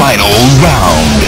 Final round.